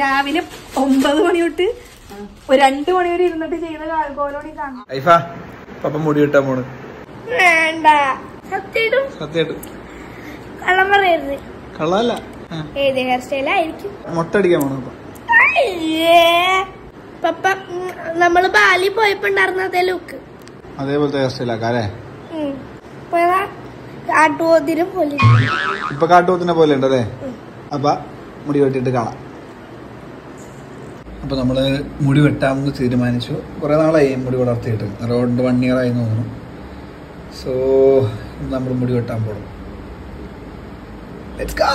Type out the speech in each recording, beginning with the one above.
രാവിലെ ഒമ്പത് മണി തൊട്ട് ഒരു രണ്ടു മണി വരെ ഇരുന്നിട്ട് ചെയ്യുന്ന കോലോണി കാണാം. ഐഫ പപ്പ മുടി കിട്ടാൻ പോണ്. വേണ്ട. സത്യമായിട്ടും സത്യം കള്ളം പറയരുത്. കള്ളല്ല. ഏത് ഹെയർ സ്റ്റൈലായിരിക്കും മുട്ട അടിക്കാൻ പോണു പപ്പ അയ്യേ. പപ്പ ഉം, നമ്മൾ ബാലി പോയപ്പോ ഉണ്ടായിരുന്ന അതേ ലുക്ക് അതേപോലത്തെ ഹെയർ സ്റ്റൈലാക്കാം അല്ലേ കാട്ടുപോതിനും പോലെ. ഇപ്പൊ കാട്ടുപോത്തിനെ പോലെ ഉണ്ടല്ലേ? അപ്പൊ മുടി വെട്ടിട്ട് കാണാം. അപ്പോൾ നമ്മൾ മുടി വെട്ടാമെന്ന് തീരുമാനിച്ചു. കുറേ നാളായി മുടി വളർത്തിയിട്ട്. അറൗണ്ട് വൺ ഇയർ ആയി തോന്നുന്നു. സോ നമ്മൾ മുടി വെട്ടാൻ പോകണം Let's go!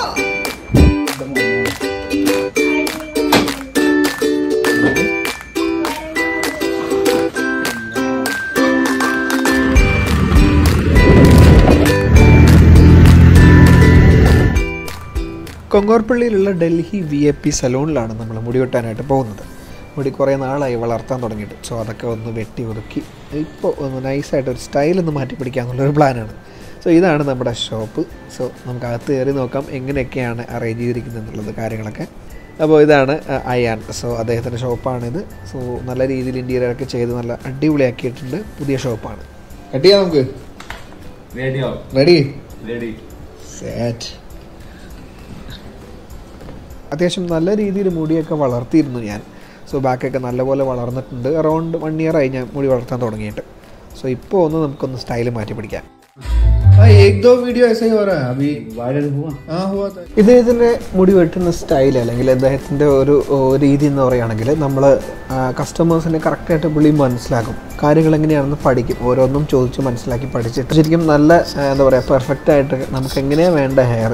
കൊങ്ങോർപ്പള്ളിയിലുള്ള ഡൽഹി വി എ പി സലൂണിലാണ് നമ്മൾ മുടി വെട്ടാനായിട്ട് പോകുന്നത്. മുടി കുറേ നാളായി വളർത്താൻ തുടങ്ങിയിട്ട്. സോ അതൊക്കെ ഒന്ന് വെട്ടി ഒതുക്കി. ഇപ്പോൾ ഒന്ന് നൈസായിട്ട് ഒരു സ്റ്റൈൽ ഒന്ന് മാറ്റി പിടിക്കാമെന്നുള്ളൊരു പ്ലാനാണ് സോ ഇതാണ് നമ്മുടെ ഷോപ്പ് സോ നമുക്ക് അകത്ത് കയറി നോക്കാം എങ്ങനെയൊക്കെയാണ് അറേഞ്ച് ചെയ്തിരിക്കുന്നത് എന്നുള്ളത് കാര്യങ്ങളൊക്കെ. അപ്പോൾ ഇതാണ് അയാൻ. സോ അദ്ദേഹത്തിന്റെ ഷോപ്പാണിത് സോ നല്ല രീതിയിൽ ഇന്റീരിയറൊക്കെ ചെയ്ത് നല്ല അടിപൊളിയാക്കിയിട്ടുണ്ട്. പുതിയ ഷോപ്പാണ് കട്ടിയാ നമുക്ക്? റേഡിയോ റെഡി റെഡി സെറ്റ് അത്യാവശ്യം നല്ല രീതിയിൽ മുടിയൊക്കെ വളർത്തിയിരുന്നു ഞാൻ. സോ ബാക്കൊക്കെ നല്ലപോലെ വളർന്നിട്ടുണ്ട്. അറൗണ്ട് വൺ ഇയർ ആയി ഞാൻ മുടി വളർത്താൻ തുടങ്ങിയിട്ട്. സോ ഇപ്പോൾ ഒന്ന് നമുക്കൊന്ന് സ്റ്റൈൽ മാറ്റി പിടിക്കാം. ഇദ്ദേഹത്തിന്റെ മുടി വെട്ടുന്ന സ്റ്റൈൽ അല്ലെങ്കിൽ അദ്ദേഹത്തിന്റെ ഒരു രീതി എന്ന് പറയുകയാണെങ്കിൽ നമ്മൾ കസ്റ്റമേഴ്സിനെ കറക്റ്റായിട്ട് പുള്ളി മനസ്സിലാക്കും. കാര്യങ്ങൾ എങ്ങനെയാണെന്ന് പഠിക്കും. ഓരോന്നും ചോദിച്ച് മനസ്സിലാക്കി പഠിച്ചിട്ട് ശരിക്കും നല്ല എന്താ പറയുക പെർഫെക്റ്റ് ആയിട്ട് നമുക്ക് എങ്ങനെയാണ് വേണ്ട ഹെയർ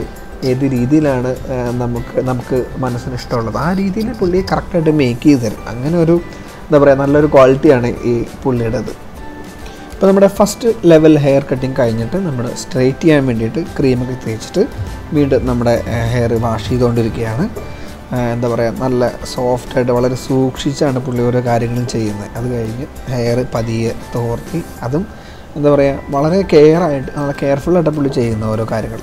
ഏത് രീതിയിലാണ് നമുക്ക് നമുക്ക് മനസ്സിന് ഇഷ്ടമുള്ളത്. ആ രീതിയിൽ പുള്ളി കറക്റ്റായിട്ട് മേക്ക് ചെയ്ത് തരും അങ്ങനെ ഒരു എന്താ പറയുക നല്ലൊരു ക്വാളിറ്റിയാണ് ഈ പുള്ളിയുടേത്. ഇപ്പോൾ നമ്മുടെ ഫസ്റ്റ് ലെവൽ ഹെയർ കട്ടിങ് കഴിഞ്ഞിട്ട് നമ്മൾ സ്ട്രെയിറ്റ് ചെയ്യാൻ വേണ്ടിയിട്ട് ക്രീമൊക്കെ തേച്ചിട്ട് വീണ്ടും നമ്മുടെ ഹെയർ വാഷ് ചെയ്തുകൊണ്ടിരിക്കുകയാണ്. എന്താ പറയുക നല്ല സോഫ്റ്റായിട്ട് വളരെ സൂക്ഷിച്ചാണ് പുള്ളി ഓരോ കാര്യങ്ങളും ചെയ്യുന്നത്. അത് കഴിഞ്ഞ് ഹെയർ പതിയെ തോർത്തി അതും എന്താ പറയുക വളരെ കെയർ ആയിട്ട് നല്ല കെയർഫുള്ളായിട്ട് പുള്ളി ചെയ്യുന്ന ഓരോ കാര്യങ്ങൾ.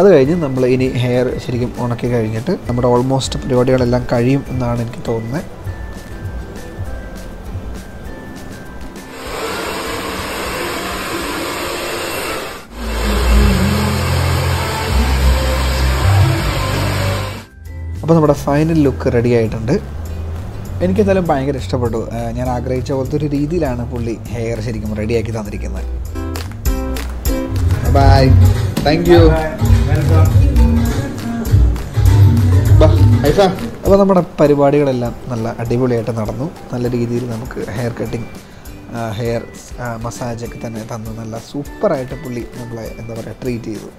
അത് കഴിഞ്ഞ് നമ്മൾ ഇനി ഹെയർ ശരിക്കും ഉണക്കി കഴിഞ്ഞിട്ട് നമ്മുടെ ഓൾമോസ്റ്റ് പരിപാടികളെല്ലാം കഴിയും എന്നാണ് എനിക്ക് തോന്നുന്നത് അപ്പോൾ നമ്മുടെ ഫൈനൽ ലുക്ക് റെഡി ആയിട്ടുണ്ട്. എനിക്കെന്തായാലും ഭയങ്കര ഇഷ്ടപ്പെട്ടു. ഞാൻ ആഗ്രഹിച്ച പോലത്തെ ഒരു രീതിയിലാണ് പുള്ളി ഹെയർ ശരിക്കും റെഡിയാക്കി തന്നിരിക്കുന്നത്. ബൈ താങ്ക് യു അപ്പോൾ നമ്മുടെ പരിപാടികളെല്ലാം നല്ല അടിപൊളിയായിട്ട് നടന്നു. നല്ല രീതിയിൽ നമുക്ക് ഹെയർ കട്ടിങ് ഹെയർ മസാജൊക്കെ തന്നെ തന്നു. നല്ല സൂപ്പറായിട്ട് പുള്ളി നമ്മളെ എന്താ പറയുക ട്രീറ്റ് ചെയ്തു.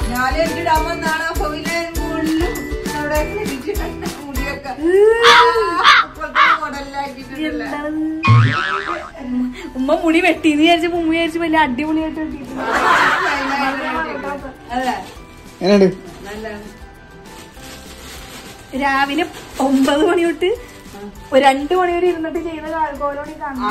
പിന്നെ അവിടെ മുടിയൊക്കെ. ഉമ്മ മുടി വെട്ടിന്ന് വിചാരിച്ചു ഉമ്മ വിചാരിച്ചു വലിയ അടിപൊളിയായിട്ട് വെട്ടിയിട്ടുണ്ട്. രാവിലെ ഒമ്പത് മണി തൊട്ട് ഒരു രണ്ടു മണി വരെ ഇരുന്നിട്ട് ചെയ്യുന്ന കോലോണി കാണാം